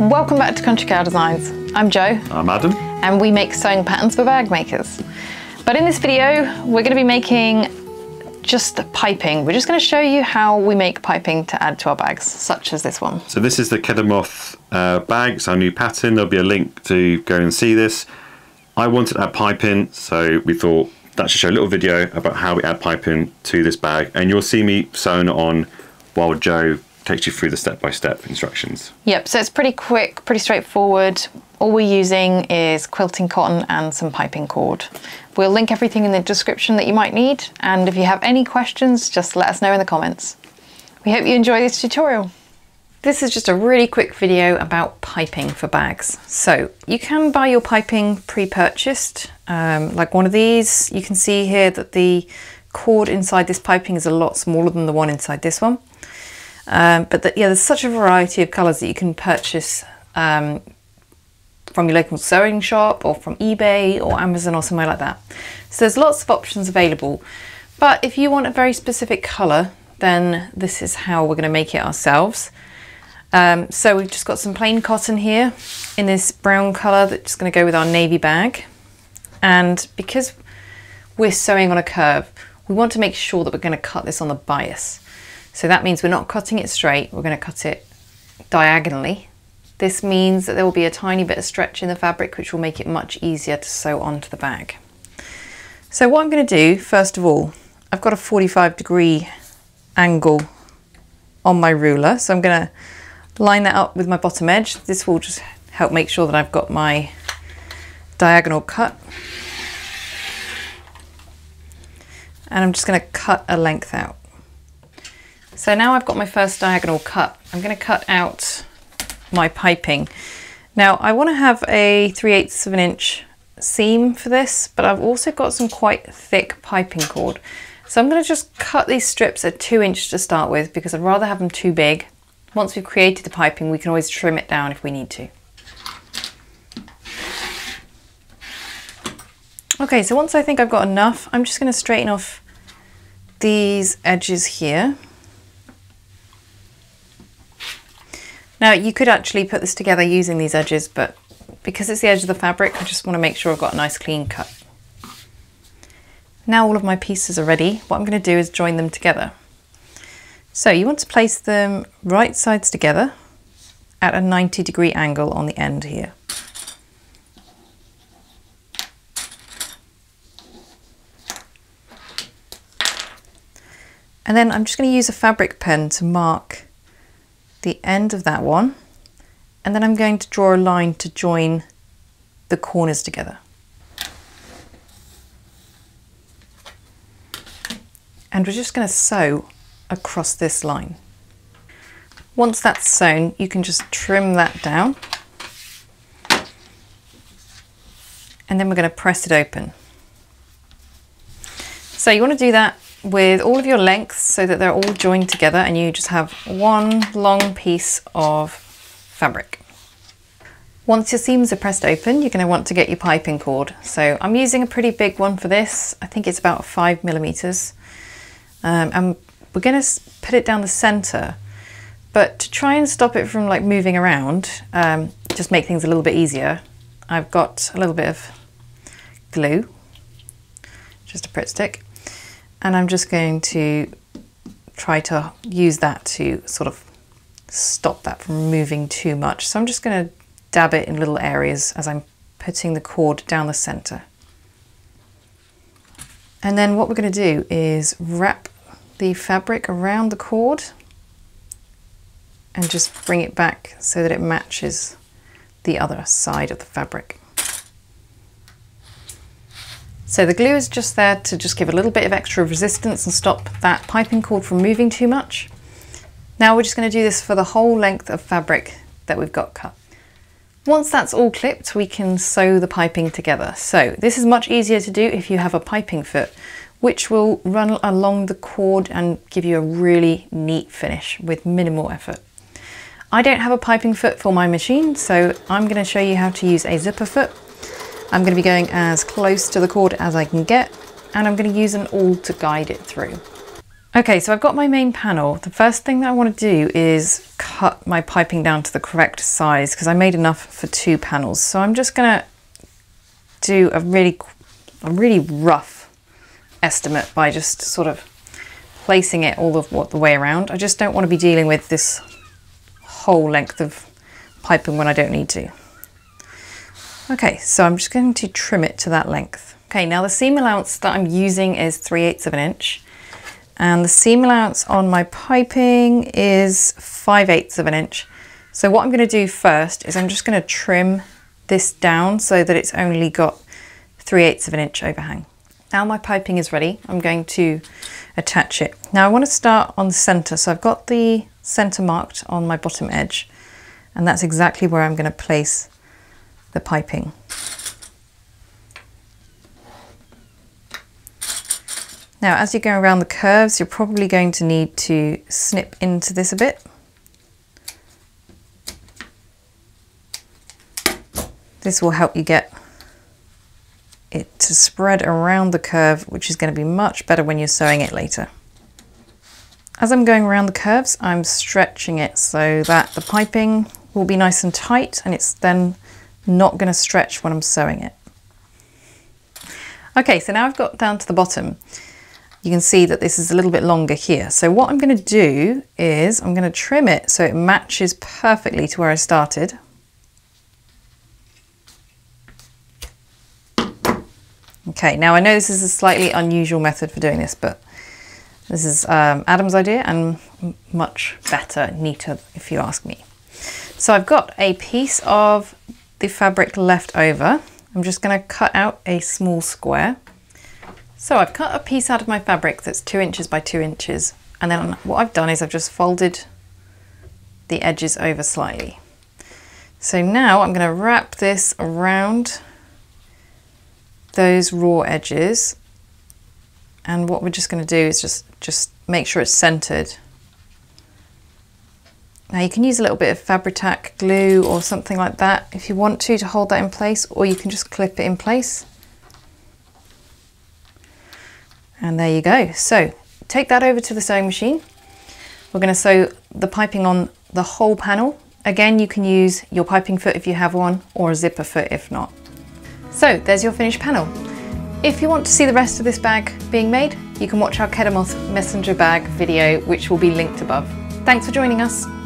Welcome back to Country Cow Designs. I'm Joe. I'm Adam. And we make sewing patterns for bag makers. But in this video, we're going to be making just piping. We're just going to show you how we make piping to add to our bags, such as this one. So this is the Kedemoth uh, bag, it's our new pattern. There'll be a link to go and see this. I wanted to add piping, so we thought that should show a little video about how we add piping to this bag. And you'll see me sewing it on while Jo takes you through the step-by-step -step instructions. Yep, so it's pretty quick, pretty straightforward. All we're using is quilting cotton and some piping cord. We'll link everything in the description that you might need, and if you have any questions, just let us know in the comments. We hope you enjoy this tutorial. This is just a really quick video about piping for bags. So you can buy your piping pre-purchased, um, like one of these. You can see here that the cord inside this piping is a lot smaller than the one inside this one. Um, but the, yeah, there's such a variety of colours that you can purchase um, from your local sewing shop or from eBay or Amazon or somewhere like that. So there's lots of options available. But if you want a very specific colour, then this is how we're going to make it ourselves. Um, so we've just got some plain cotton here in this brown colour that's going to go with our navy bag. And because we're sewing on a curve, we want to make sure that we're going to cut this on the bias. So that means we're not cutting it straight, we're going to cut it diagonally. This means that there will be a tiny bit of stretch in the fabric which will make it much easier to sew onto the bag. So what I'm going to do, first of all, I've got a 45 degree angle on my ruler. So I'm going to line that up with my bottom edge. This will just help make sure that I've got my diagonal cut. And I'm just going to cut a length out. So now I've got my first diagonal cut. I'm going to cut out my piping. Now I want to have a 3 eighths of an inch seam for this, but I've also got some quite thick piping cord. So I'm going to just cut these strips at 2 inch to start with because I'd rather have them too big once we've created the piping, we can always trim it down if we need to. Okay, so once I think I've got enough, I'm just going to straighten off these edges here. Now you could actually put this together using these edges, but because it's the edge of the fabric, I just want to make sure I've got a nice clean cut. Now all of my pieces are ready, what I'm going to do is join them together. So you want to place them right sides together at a 90 degree angle on the end here. And then I'm just going to use a fabric pen to mark the end of that one. And then I'm going to draw a line to join the corners together. And we're just going to sew across this line. Once that's sewn, you can just trim that down. And then we're going to press it open. So you want to do that with all of your lengths so that they're all joined together and you just have one long piece of fabric. Once your seams are pressed open, you're going to want to get your piping cord. So I'm using a pretty big one for this. I think it's about five millimeters. Um, and we're going to put it down the center, but to try and stop it from like moving around, um, just make things a little bit easier, I've got a little bit of glue, just a Pritt stick, and I'm just going to try to use that to sort of stop that from moving too much. So I'm just going to dab it in little areas as I'm putting the cord down the center. And then what we're going to do is wrap the fabric around the cord and just bring it back so that it matches the other side of the fabric. So the glue is just there to just give a little bit of extra resistance and stop that piping cord from moving too much. Now we're just going to do this for the whole length of fabric that we've got cut. Once that's all clipped, we can sew the piping together. So this is much easier to do if you have a piping foot which will run along the cord and give you a really neat finish with minimal effort. I don't have a piping foot for my machine, so I'm going to show you how to use a zipper foot. I'm going to be going as close to the cord as I can get, and I'm going to use an awl to guide it through. Okay, so I've got my main panel. The first thing that I want to do is cut my piping down to the correct size because I made enough for two panels. So I'm just going to do a really, a really rough estimate by just sort of placing it all of what the way around. I just don't want to be dealing with this whole length of piping when I don't need to. Okay, so I'm just going to trim it to that length. Okay, now the seam allowance that I'm using is 3 eighths of an inch and the seam allowance on my piping is 5 eighths of an inch. So what I'm going to do first is I'm just going to trim this down so that it's only got 3 eighths of an inch overhang. Now my piping is ready, I'm going to attach it. Now I want to start on the centre, so I've got the centre marked on my bottom edge and that's exactly where I'm going to place the piping. Now as you're going around the curves you're probably going to need to snip into this a bit. This will help you get it to spread around the curve which is going to be much better when you're sewing it later. As I'm going around the curves I'm stretching it so that the piping will be nice and tight and it's then not going to stretch when I'm sewing it. Okay, so now I've got down to the bottom you can see that this is a little bit longer here. So what I'm going to do is I'm going to trim it so it matches perfectly to where I started. Okay, now I know this is a slightly unusual method for doing this, but this is um, Adam's idea and much better, neater if you ask me. So I've got a piece of the fabric left over. I'm just going to cut out a small square so I've cut a piece out of my fabric that's two inches by two inches and then what I've done is I've just folded the edges over slightly. So now I'm going to wrap this around those raw edges and what we're just going to do is just just make sure it's centered. Now you can use a little bit of Fabri-Tac glue or something like that if you want to to hold that in place or you can just clip it in place. And there you go. So take that over to the sewing machine. We're going to sew the piping on the whole panel. Again, you can use your piping foot if you have one or a zipper foot if not. So there's your finished panel. If you want to see the rest of this bag being made, you can watch our Kedemoth messenger bag video, which will be linked above. Thanks for joining us.